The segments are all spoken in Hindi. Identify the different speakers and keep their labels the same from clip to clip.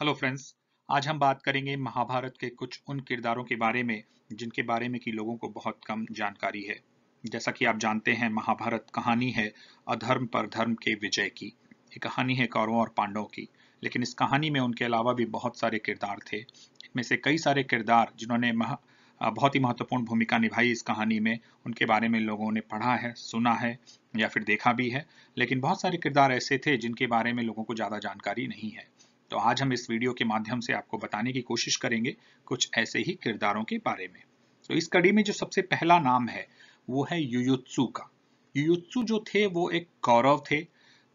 Speaker 1: हेलो फ्रेंड्स आज हम बात करेंगे महाभारत के कुछ उन किरदारों के बारे में, जिनके बारे में कि लोगों को बहुत कम जानकारी है। जैसा कि आप जानते हैं, महाभारत कहानी है अधर्म पर धर्म के विजय की। ये कहानी है कौरवों और पांडवों की। लेकिन इस कहानी में उनके अलावा भी बहुत सारे किरदार थे। इनमें से कई सारे किरदार जिन्होंने बहुत ही महत्वपूर्ण भूमिका निभाई इस कहानी में, उनके बारे में लोगों ने पढ़ा है, सुना है, या फिर देखा भी है। लेकिन बहुत सारे किरदार ऐसे थे जिनके बारे में लोगों को ज़्यादा जानकारी नहीं है। तो आज हम इस वीडियो के माध्यम से आपको बताने की कोशिश करेंगे कुछ ऐसे ही किरदारों के बारे में। तो इस कड़ी में जो सबसे पहला नाम है, वो है युयुत्सु का। युयुत्सु जो थे, वो एक कौरव थे,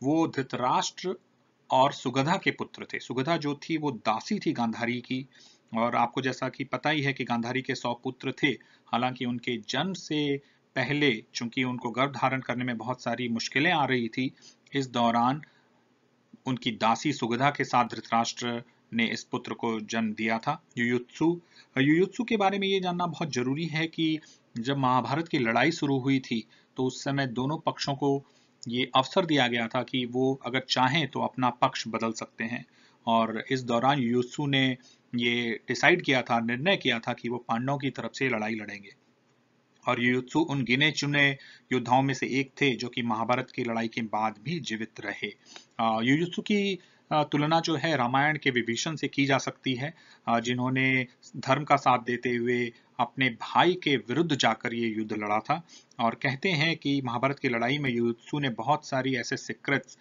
Speaker 1: वो धृतराष्ट्र और सुगधा के पुत्र थे। सुगधा जो थी, वो दासी थी गांधारी की, और आपको जैसा कि पता ही है कि गांधारी के सौ पुत्र थे, हालाँकि उनके जन्म से पहले, चूँकि उनको गर्भ धारण करने में बहुत सारी मुश्किलें आ रही थी, इस दौरान उनकी दासी सुगधा के साथ धृतराष्ट्र ने इस पुत्र को जन्म दिया था, युयुत्सु। युयुत्सु के बारे में ये जानना बहुत ज़रूरी है कि जब महाभारत की लड़ाई शुरू हुई थी तो उस समय दोनों पक्षों को ये अवसर दिया गया था कि वो अगर चाहें तो अपना पक्ष बदल सकते हैं। और इस दौरान युयुत्सु ने ये डिसाइड किया था, निर्णय किया था कि वो पांडवों की तरफ़ से लड़ाई लड़ेंगे। और युयुत्सु उन गिने चुने योद्धाओं में से एक थे जो कि महाभारत की लड़ाई के बाद भी जीवित रहे। युयुत्सु की तुलना जो है रामायण के विभीषण से की जा सकती है जिन्होंने धर्म का साथ देते हुए अपने भाई के विरुद्ध जाकर ये युद्ध लड़ा था। और कहते हैं कि महाभारत की लड़ाई में युयुत्सु ने बहुत सारी ऐसे सिक्रेट्स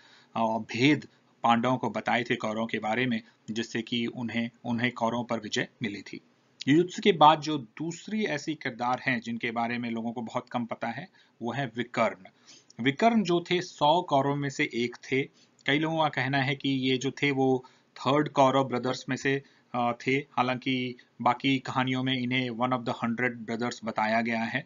Speaker 1: भेद पांडवों को बताए थे कौरवों के बारे में, जिससे कि उन्हें उन्हें कौरवों पर विजय मिली थी। युद्ध के बाद जो दूसरी ऐसी किरदार हैं जिनके बारे में लोगों को बहुत कम पता है, वो है विकर्ण। विकर्ण जो थे, सौ कौरव में से एक थे। कई लोगों का कहना है कि ये जो थे, वो थर्ड कौरव ब्रदर्स में से थे। हालाँकि बाकी कहानियों में इन्हें one of the hundred brothers बताया गया है।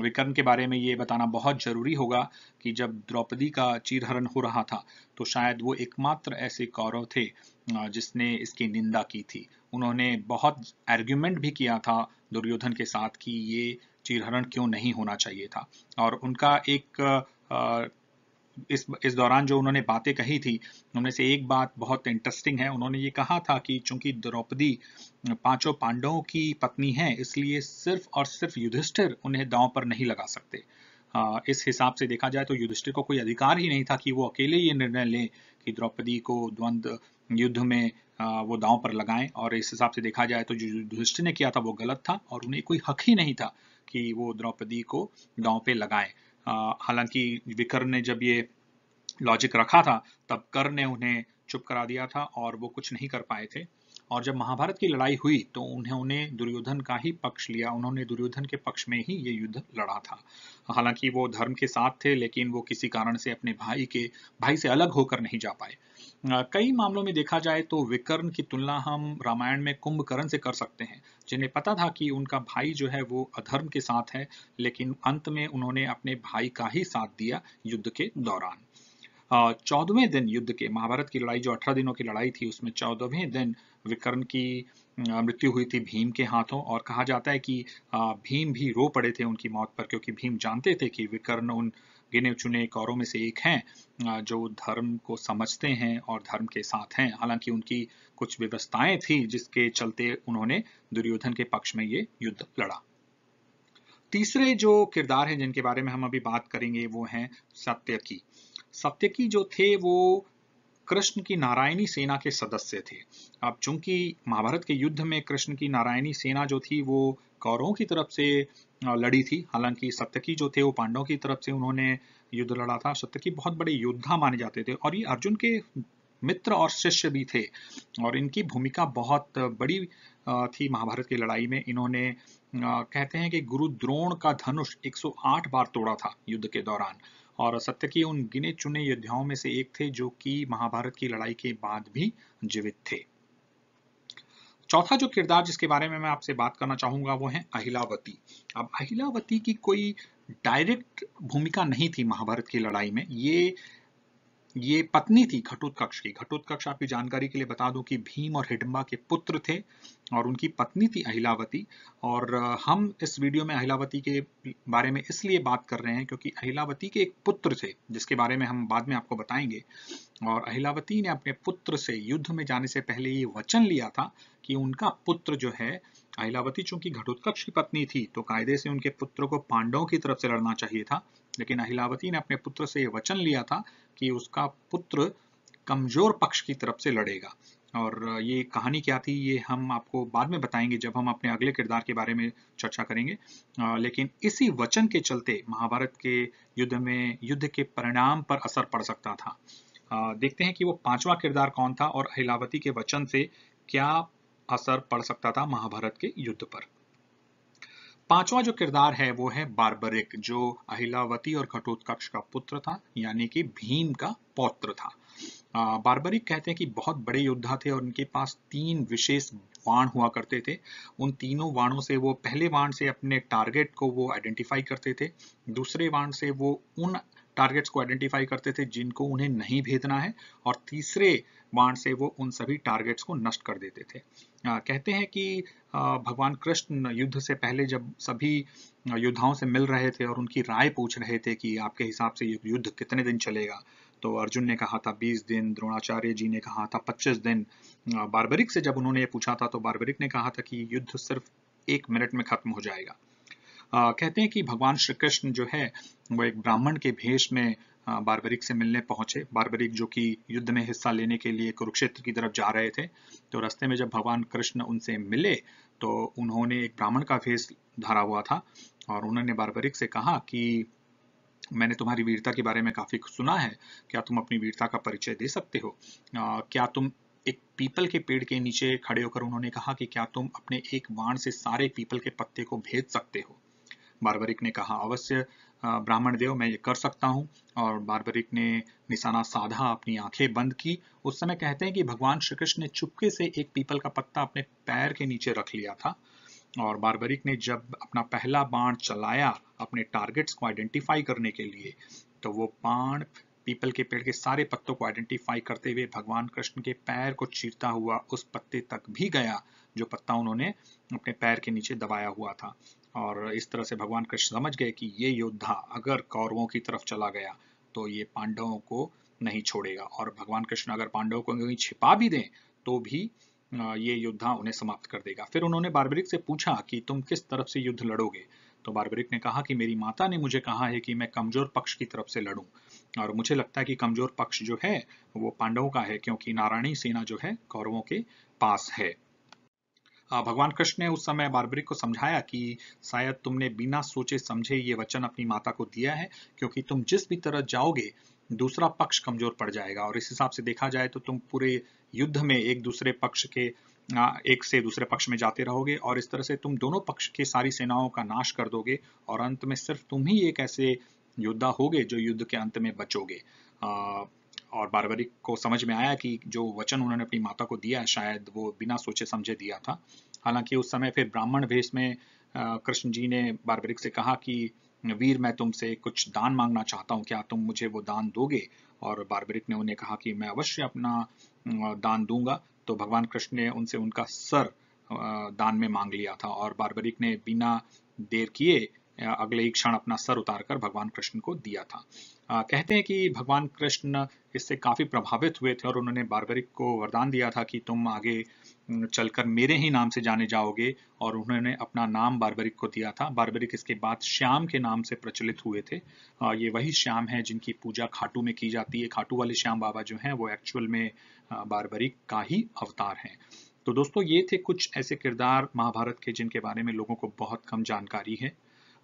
Speaker 1: विकर्ण के बारे में ये बताना बहुत ज़रूरी होगा कि जब द्रौपदी का चीरहरण हो रहा था तो शायद वो एकमात्र ऐसे कौरव थे जिसने इसकी निंदा की थी। उन्होंने बहुत आर्ग्यूमेंट भी किया था दुर्योधन के साथ कि ये चीरहरण क्यों नहीं होना चाहिए था। और उनका एक इस इस दौरान जो उन्होंने बातें कही थी, उनमें से एक बात बहुत इंटरेस्टिंग है। उन्होंने ये कहा था कि चूँकि द्रौपदी पाँचों पांडवों की पत्नी है, इसलिए सिर्फ़ और सिर्फ़ युधिष्ठिर उन्हें दांव पर नहीं लगा सकते। इस हिसाब से देखा जाए तो युधिष्ठिर को कोई अधिकार ही नहीं था कि वो अकेले ये निर्णय लें कि द्रौपदी को द्वंद्व युद्ध में वो दांव पर लगाएँ। और इस हिसाब से देखा जाए तो जो युधिष्ठिर ने किया था वो गलत था और उन्हें कोई हक ही नहीं था कि वो द्रौपदी को दांव पे लगाएँ। हालाँकि विकर्ण ने जब ये लॉजिक रखा था, तब कर्ण ने उन्हें चुप करा दिया था और वो कुछ नहीं कर पाए थे। और जब महाभारत की लड़ाई हुई तो उन्होंने दुर्योधन का ही पक्ष लिया। उन्होंने दुर्योधन के पक्ष में ही ये युद्ध लड़ा था। हालाँकि वो धर्म के साथ थे, लेकिन वो किसी कारण से अपने भाई के भाई से अलग होकर नहीं जा पाए। कई मामलों में देखा जाए तो विकर्ण की तुलना हम रामायण में कुंभकर्ण से कर सकते हैं, जिन्हें पता था कि उनका भाई जो है वो अधर्म के साथ है, लेकिन अंत में उन्होंने अपने भाई का ही साथ दिया युद्ध के दौरान। चौदहवें दिन युद्ध के, महाभारत की लड़ाई जो अठारह दिनों की लड़ाई थी, उसमें चौदहवें दिन विकर्ण की मृत्यु हुई थी भीम के हाथों और कहा जाता है कि भीम भी रो पड़े थे उनकी मौत पर क्योंकि भीम जानते थे कि विकर्ण उन गिने चुने कौरों में से एक हैं जो धर्म को समझते हैं और धर्म के साथ हैं। हालाँकि उनकी कुछ व्यवस्थाएँ थी जिसके चलते उन्होंने दुर्योधन के पक्ष में ये युद्ध लड़ा। तीसरे जो किरदार हैं जिनके बारे में हम अभी बात करेंगे वो हैं सत्यकी सत्यकी जो थे, वो कृष्ण की नारायणी सेना के सदस्य थे। अब चूँकि महाभारत के युद्ध में कृष्ण की नारायणी सेना जो थी, वो कौरवों की तरफ़ से लड़ी थी। हालाँकि सत्यकी जो थे, वो पांडवों की तरफ़ से उन्होंने युद्ध लड़ा था। सत्यकी बहुत बड़े योद्धा माने जाते थे और ये अर्जुन के मित्र और शिष्य भी थे और इनकी भूमिका बहुत बड़ी थी महाभारत की लड़ाई में। इन्होंने कहते हैं कि गुरु द्रोण का धनुष 108 बार तोड़ा था युद्ध के दौरान। और सत्यकी उन गिने चुने योद्धाओं में से एक थे जो कि महाभारत की लड़ाई के बाद भी जीवित थे। चौथा जो किरदार जिसके बारे में मैं आपसे बात करना चाहूँगा वो है अहिलावती। अब अहिलावती की कोई डायरेक्ट भूमिका नहीं थी महाभारत की लड़ाई में। ये ये पत्नी थी घटोत्कच की। घटोत्कच आपकी जानकारी के लिए बता दूँ कि भीम और हिडम्बा के पुत्र थे और उनकी पत्नी थी अहिलावती। और हम इस वीडियो में अहिलावती के बारे में इसलिए बात कर रहे हैं क्योंकि अहिलावती के एक पुत्र थे, जिसके बारे में हम बाद में आपको बताएँगे। और अहिलावती ने अपने पुत्र से युद्ध में जाने से पहले ये वचन लिया था कि उनका पुत्र जो है अहिलावती चूँकि घटोत्कच की पत्नी थी तो कायदे से उनके पुत्र को पांडवों की तरफ़ से लड़ना चाहिए था। लेकिन अहिलावती ने अपने पुत्र से यह वचन लिया था कि उसका पुत्र कमज़ोर पक्ष की तरफ़ से लड़ेगा। और ये कहानी क्या थी, ये हम आपको बाद में बताएँगे जब हम अपने अगले किरदार के बारे में चर्चा करेंगे। लेकिन इसी वचन के चलते महाभारत के युद्ध में, युद्ध के परिणाम पर असर पड़ सकता था। देखते हैं कि वो पांचवा किरदार कौन था और अहिलावती के वचन से क्या असर पड़ सकता था महाभारत के युद्ध पर। पांचवा जो किरदार है, वो है बारबरिक, जो अहिलावती और घटोत्कच का पुत्र था, यानी कि भीम का पौत्र था। बारबरिक कहते हैं कि बहुत बड़े योद्धा थे और उनके पास तीन विशेष वाण हुआ करते थे। उन तीनों वाणों से वो पहले वाण से अपने टारगेट को वो आइडेंटिफाई करते थे, दूसरे वाण से वो उन टारगेट्स को आइडेंटिफाई करते थे जिनको उन्हें नहीं भेजना है, और तीसरे बाण से वो उन सभी टारगेट्स को नष्ट कर देते थे। आ, कहते हैं कि आ, भगवान कृष्ण युद्ध से पहले जब सभी योद्धाओं से मिल रहे थे और उनकी राय पूछ रहे थे कि आपके हिसाब से युद्ध कितने दिन चलेगा तो अर्जुन ने कहा था 20 दिन द्रोणाचार्य जी ने कहा था 25 दिन। बारबरिक से जब उन्होंने ये पूछा था तो बारबरिक ने कहा था कि युद्ध सिर्फ़ एक मिनट में खत्म हो जाएगा। आ, कहते हैं कि भगवान श्री कृष्ण जो है वो एक ब्राह्मण के भेष में बारबरिक से मिलने पहुँचे। बारबरिक जो कि युद्ध में हिस्सा लेने के लिए कुरुक्षेत्र की तरफ़ जा रहे थे तो रास्ते में जब भगवान कृष्ण उनसे मिले तो उन्होंने एक ब्राह्मण का भेष धरा हुआ था और उन्होंने बारबरिक से कहा कि मैंने तुम्हारी वीरता के बारे में काफ़ी सुना है क्या तुम अपनी वीरता का परिचय दे सकते हो? आ, क्या तुम एक पीपल के पेड़ के नीचे खड़े होकर उन्होंने कहा कि क्या तुम अपने एक बाण से सारे पीपल के पत्ते को भेज सकते हो? बारबरिक ने कहा अवश्य। ब्राह्मण देव, मैं ये कर सकता हूँ। और बारबरिक ने निशाना साधा, अपनी आँखें बंद की। उस समय कहते हैं कि भगवान श्री कृष्ण ने चुपके से एक पीपल का पत्ता अपने पैर के नीचे रख लिया था। और बारबरिक ने जब अपना पहला बाण चलाया अपने टारगेट्स को आइडेंटिफाई करने के लिए तो वो बाण पीपल के पेड़ के सारे पत्तों को आइडेंटिफाई करते हुए भगवान कृष्ण के पैर को चीरता हुआ उस पत्ते तक भी गया, जो पत्ता उन्होंने अपने पैर के नीचे दबाया हुआ था। और इस तरह से भगवान कृष्ण समझ गए कि ये योद्धा अगर कौरवों की तरफ़ चला गया तो ये पांडवों को नहीं छोड़ेगा। और भगवान कृष्ण अगर पांडवों को कहीं छिपा भी दें तो भी ये योद्धा उन्हें समाप्त कर देगा। फिर उन्होंने बारबरिक से पूछा कि तुम किस तरफ़ से युद्ध लड़ोगे? तो बारबरिक ने कहा कि मेरी माता ने मुझे कहा है कि मैं कमज़ोर पक्ष की तरफ़ से लड़ूं। और मुझे लगता है कि कमज़ोर पक्ष जो है, वो पांडवों का है, क्योंकि नारायणी सेना जो है, कौरवों के पास है। भगवान कृष्ण ने उस समय बारबरिक को समझाया कि शायद तुमने बिना सोचे समझे ये वचन अपनी माता को दिया है, क्योंकि तुम जिस भी तरह जाओगे, दूसरा पक्ष कमज़ोर पड़ जाएगा। और इस हिसाब से देखा जाए तो तुम पूरे युद्ध में एक दूसरे पक्ष के एक से दूसरे पक्ष में जाते रहोगे और इस तरह से तुम दोनों पक्ष की सारी सेनाओं का नाश कर दोगे और अंत में सिर्फ़ तुम ही एक ऐसे योद्धा होगे जो युद्ध के अंत में बचोगे। और बारबरिक को समझ में आया कि जो वचन उन्होंने अपनी माता को दिया शायद वो बिना सोचे समझे दिया था। हालाँकि उस समय फिर ब्राह्मण भेष में कृष्ण जी ने बारबरिक से कहा कि, वीर, मैं तुमसे कुछ दान मांगना चाहता हूँ, क्या तुम मुझे वो दान दोगे? और बारबरिक ने उन्हें कहा कि, मैं अवश्य अपना दान दूँगा। तो भगवान कृष्ण ने उनसे उनका सर दान में मांग लिया था और बारबरिक ने बिना देर किए अगले ही क्षण अपना सर उतारकर भगवान कृष्ण को दिया था। आ, कहते हैं कि भगवान कृष्ण इससे काफ़ी प्रभावित हुए थे और उन्होंने बारबरिक को वरदान दिया था कि तुम आगे चलकर मेरे ही नाम से जाने जाओगे और उन्होंने अपना नाम बारबरिक को दिया था। बारबरिक इसके बाद श्याम के नाम से प्रचलित हुए थे। आ, ये वही श्याम है जिनकी पूजा खाटू में की जाती है। खाटू वाले श्याम बाबा जो हैं वो एक्चुअल में बारबरिक का ही अवतार हैं। तो दोस्तों ये थे कुछ ऐसे किरदार महाभारत के जिनके बारे में लोगों को बहुत कम जानकारी है।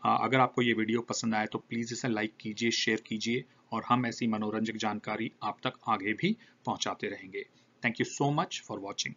Speaker 1: अगर आपको ये वीडियो पसंद आए तो प्लीज़ इसे लाइक कीजिए, शेयर कीजिए और हम ऐसी मनोरंजक जानकारी आप तक आगे भी पहुंचाते रहेंगे। Thank you so much for watching